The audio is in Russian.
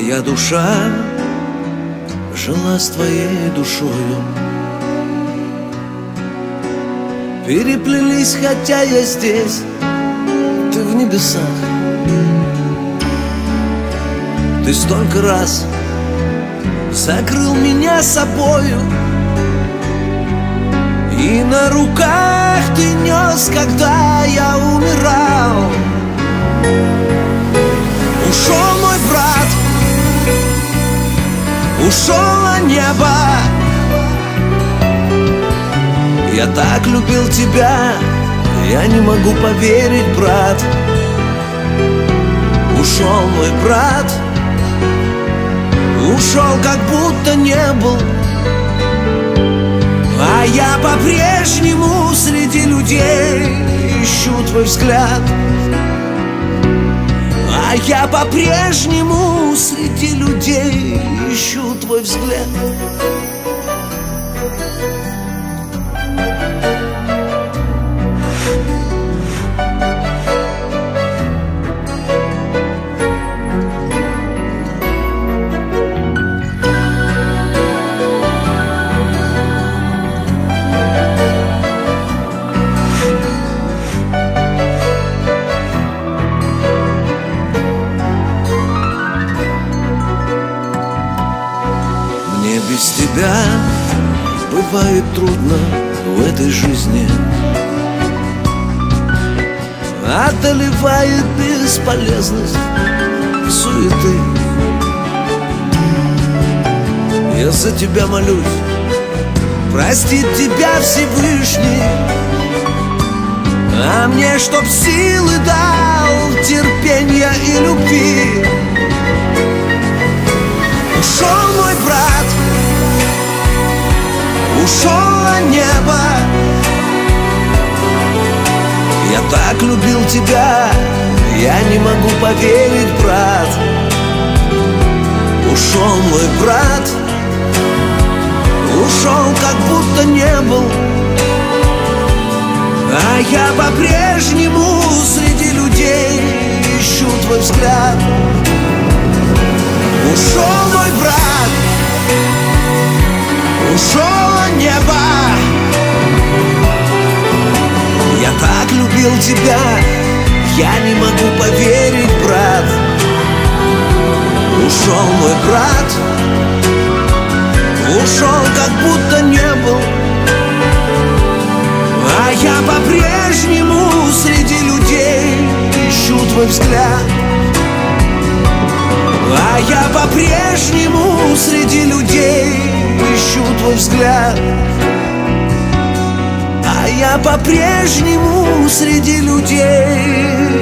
Моя душа жила с твоей душою. Переплелись, хотя я здесь, ты в небесах. Ты столько раз закрыл меня собою И на руках ты нес, когда я умирал ушел небо. Я так любил тебя, я не могу поверить, брат. Ушел мой брат, ушел, как будто не был. А я по-прежнему среди людей ищу твой взгляд. А я по-прежнему среди людей ищу твой взгляд без тебя бывает трудно в этой жизни. Одолевает бесполезность суеты. Я за тебя молюсь, простит тебя Всевышний. А мне, чтоб силы дал, терпения и любви. Ушел мой брат, ушел небо. Я так любил тебя, я не могу поверить, брат. Ушел мой брат, ушел, как будто не был. А я по-прежнему среди людей ищу твой взгляд. Ушел мой брат, ушел любил тебя, я не могу поверить, брат. Ушел мой брат, ушел, как будто не был. А я по-прежнему среди людей ищу твой взгляд. А я по-прежнему среди людей ищу твой взгляд я по-прежнему среди людей